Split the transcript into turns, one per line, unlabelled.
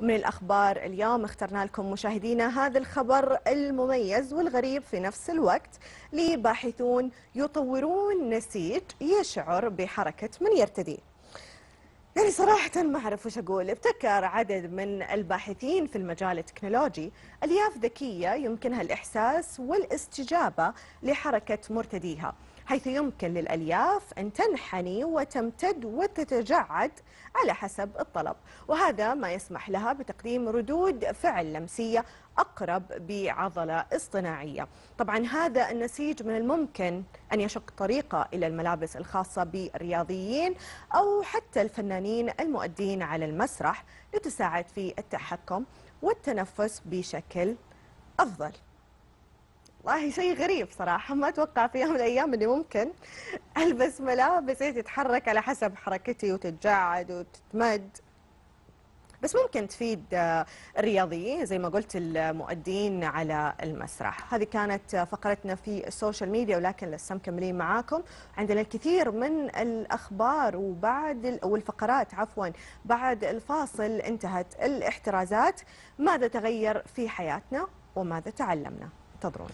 ومن الأخبار اليوم اخترنا لكم مشاهدينا هذا الخبر المميز والغريب في نفس الوقت. لباحثون يطورون نسيج يشعر بحركة من يرتديه يعني صراحة ما أعرف وش أقول. ابتكر عدد من الباحثين في المجال التكنولوجي ألياف ذكية يمكنها الإحساس والاستجابة لحركة مرتديها. حيث يمكن للألياف أن تنحني وتمتد وتتجعد على حسب الطلب. وهذا ما يسمح لها بتقديم ردود فعل لمسية أقرب بعضلة اصطناعية. طبعا هذا النسيج من الممكن أن يشق طريقة إلى الملابس الخاصة بالرياضيين أو حتى الفنانين المؤدين على المسرح لتساعد في التحكم والتنفس بشكل أفضل. والله شيء غريب صراحة. ما أتوقع في يوم من الأيام أني ممكن ألبس ملابس تتحرك على حسب حركتي وتتجعد وتتمد. بس ممكن تفيد الرياضيين زي ما قلت المؤدين على المسرح. هذه كانت فقرتنا في السوشيال ميديا ولكن لسه مكملين معاكم. عندنا الكثير من الأخبار وبعد والفقرات عفوا بعد الفاصل انتهت الاحترازات. ماذا تغير في حياتنا وماذا تعلمنا؟ ta droga.